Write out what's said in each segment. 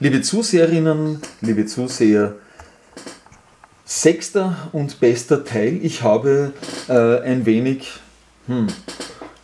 Liebe Zuseherinnen, liebe Zuseher, sechster und bester Teil. Ich habe äh, ein wenig hm,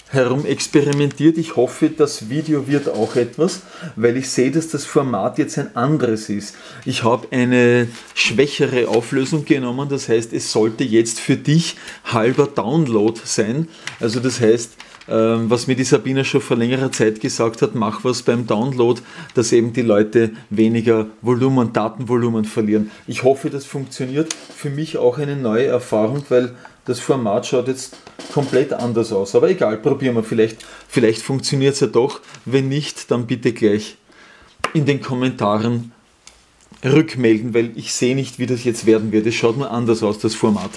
herum. Ich hoffe, das Video wird auch etwas, weil ich sehe, dass das Format jetzt ein anderes ist. Ich habe eine schwächere Auflösung genommen, das heißt, es sollte jetzt für dich halber Download sein. Also das heißt, was mir die Sabina schon vor längerer Zeit gesagt hat, mach was beim Download, dass eben die Leute weniger Volumen, Datenvolumen verlieren. Ich hoffe, das funktioniert. Für mich auch eine neue Erfahrung, weil das Format schaut jetzt komplett anders aus. Aber egal, probieren wir. Vielleicht, vielleicht funktioniert es ja doch. Wenn nicht, dann bitte gleich in den Kommentaren rückmelden, weil ich sehe nicht, wie das jetzt werden wird. Es schaut nur anders aus, das Format.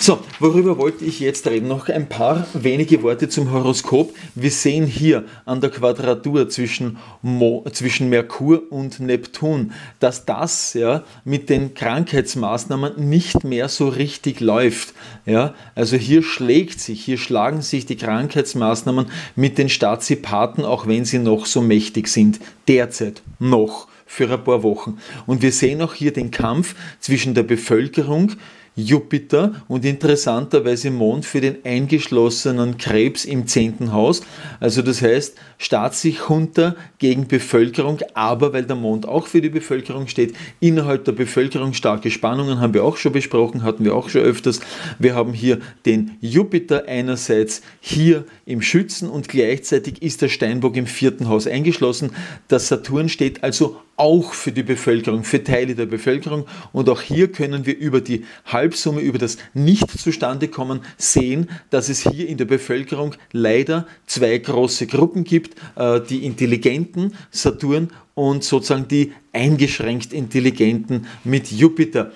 So, worüber wollte ich jetzt reden? Noch ein paar wenige Worte zum Horoskop. Wir sehen hier an der Quadratur zwischen, Mo, zwischen Merkur und Neptun, dass das ja, mit den Krankheitsmaßnahmen nicht mehr so richtig läuft. Ja, also hier schlägt sich, hier schlagen sich die Krankheitsmaßnahmen mit den Stazipaten, auch wenn sie noch so mächtig sind. Derzeit noch für ein paar Wochen. Und wir sehen auch hier den Kampf zwischen der Bevölkerung, Jupiter und interessanterweise Mond für den eingeschlossenen Krebs im zehnten Haus. Also das heißt, Staatssichunter gegen Bevölkerung, aber weil der Mond auch für die Bevölkerung steht, innerhalb der Bevölkerung starke Spannungen haben wir auch schon besprochen, hatten wir auch schon öfters. Wir haben hier den Jupiter einerseits hier im Schützen und gleichzeitig ist der Steinbock im vierten Haus eingeschlossen. Der Saturn steht also auch für die Bevölkerung, für Teile der Bevölkerung. Und auch hier können wir über die Halbsumme, über das Nicht-Zustandekommen sehen, dass es hier in der Bevölkerung leider zwei große Gruppen gibt, äh, die Intelligenten, Saturn und sozusagen die eingeschränkt Intelligenten mit Jupiter.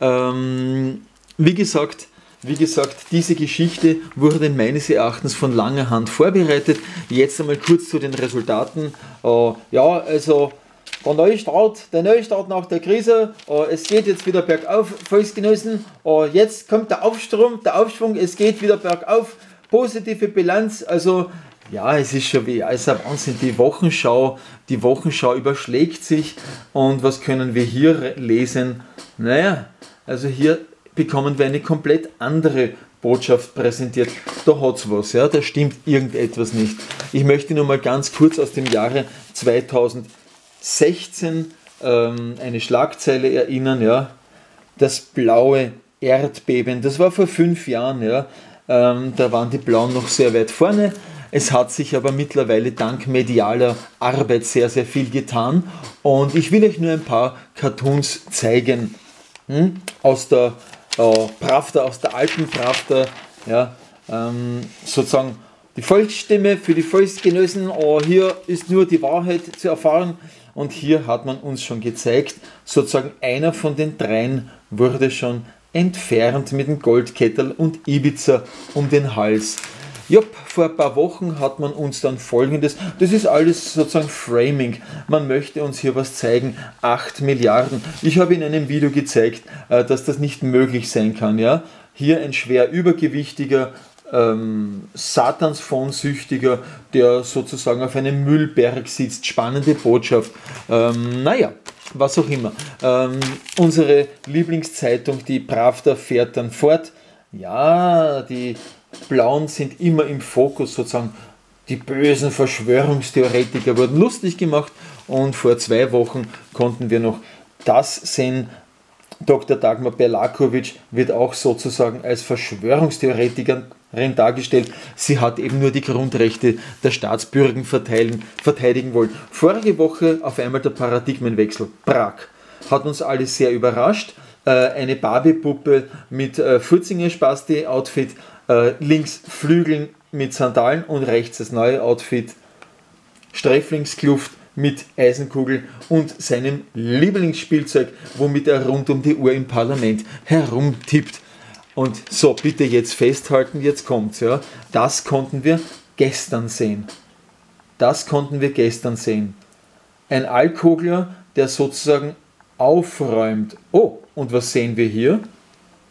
Ähm, wie gesagt, wie gesagt, diese Geschichte wurde meines Erachtens von langer Hand vorbereitet. Jetzt einmal kurz zu den Resultaten. Äh, ja, also der Neustart, der Neustart nach der Krise. Äh, es geht jetzt wieder bergauf, Volksgenossen. Äh, jetzt kommt der Aufstrom, der Aufschwung, es geht wieder bergauf. Positive Bilanz, also ja, es ist schon wie, also Wahnsinn, die Wochenschau, die Wochenschau überschlägt sich und was können wir hier lesen? Naja, also hier bekommen wir eine komplett andere Botschaft präsentiert. Da hat es was, ja, da stimmt irgendetwas nicht. Ich möchte nur mal ganz kurz aus dem Jahre 2016 ähm, eine Schlagzeile erinnern, ja, das blaue Erdbeben, das war vor fünf Jahren, ja, ähm, da waren die Blauen noch sehr weit vorne. Es hat sich aber mittlerweile dank medialer Arbeit sehr, sehr viel getan. Und ich will euch nur ein paar Cartoons zeigen hm? aus der äh, Pravda, aus der alten Pravda. Ja, ähm, sozusagen die Volksstimme für die Volksgenössen. Oh, hier ist nur die Wahrheit zu erfahren. Und hier hat man uns schon gezeigt, sozusagen einer von den dreien wurde schon entfernt mit dem Goldkettel und Ibiza um den Hals. Jupp, vor ein paar Wochen hat man uns dann folgendes, das ist alles sozusagen Framing. Man möchte uns hier was zeigen, 8 Milliarden. Ich habe in einem Video gezeigt, äh, dass das nicht möglich sein kann. Ja? Hier ein schwer übergewichtiger, ähm, Satansphonsüchtiger, der sozusagen auf einem Müllberg sitzt. Spannende Botschaft. Ähm, naja, was auch immer. Ähm, unsere Lieblingszeitung, die Pravda, fährt dann fort. Ja, die Blauen sind immer im Fokus sozusagen. Die bösen Verschwörungstheoretiker wurden lustig gemacht und vor zwei Wochen konnten wir noch das sehen. Dr. Dagmar Belakovic wird auch sozusagen als Verschwörungstheoretikerin dargestellt. Sie hat eben nur die Grundrechte der Staatsbürger verteidigen wollen. Vorige Woche auf einmal der Paradigmenwechsel. Prag hat uns alle sehr überrascht. Äh, eine Barbie-Puppe mit äh, Furzinger-Spasti-Outfit, äh, links Flügeln mit Sandalen und rechts das neue Outfit, Sträflingskluft mit Eisenkugel und seinem Lieblingsspielzeug, womit er rund um die Uhr im Parlament herumtippt. Und so, bitte jetzt festhalten, jetzt kommt's, ja. Das konnten wir gestern sehen. Das konnten wir gestern sehen. Ein Alkogler, der sozusagen aufräumt. Oh, und was sehen wir hier?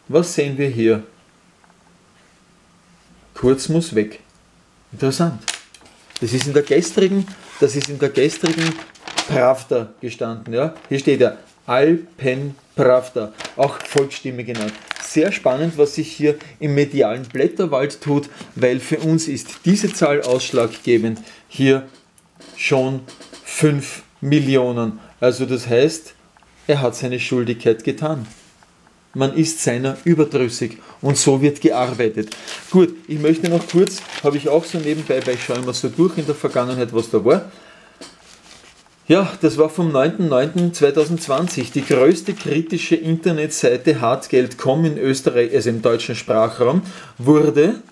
Was sehen wir hier? Kurz muss weg. Interessant. Das ist in der gestrigen, das ist in der gestrigen Pravda gestanden. Ja? Hier steht ja Alpenpravda, auch Volksstimme genannt. Sehr spannend, was sich hier im medialen Blätterwald tut, weil für uns ist diese Zahl ausschlaggebend. Hier schon 5 Millionen. Also das heißt, er hat seine Schuldigkeit getan. Man ist seiner überdrüssig und so wird gearbeitet. Gut, ich möchte noch kurz, habe ich auch so nebenbei, weil ich schaue immer so durch in der Vergangenheit, was da war. Ja, das war vom 9.9.2020. Die größte kritische Internetseite Hartgeld.com in Österreich, also im deutschen Sprachraum, wurde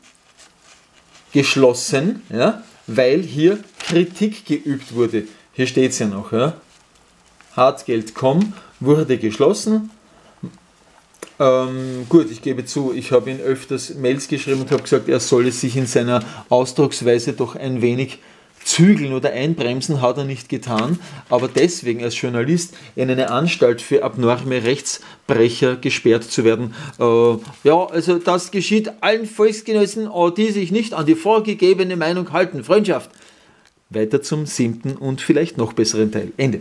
geschlossen, ja, weil hier Kritik geübt wurde. Hier steht es ja noch. Ja. Hartgeld.com wurde geschlossen. Ähm, gut, ich gebe zu, ich habe ihn öfters Mails geschrieben und habe gesagt, er solle sich in seiner Ausdrucksweise doch ein wenig zügeln oder einbremsen, hat er nicht getan, aber deswegen als Journalist in eine Anstalt für abnorme Rechtsbrecher gesperrt zu werden, äh, ja, also das geschieht allen Volksgenossen, die sich nicht an die vorgegebene Meinung halten. Freundschaft. Weiter zum siebten und vielleicht noch besseren Teil. Ende.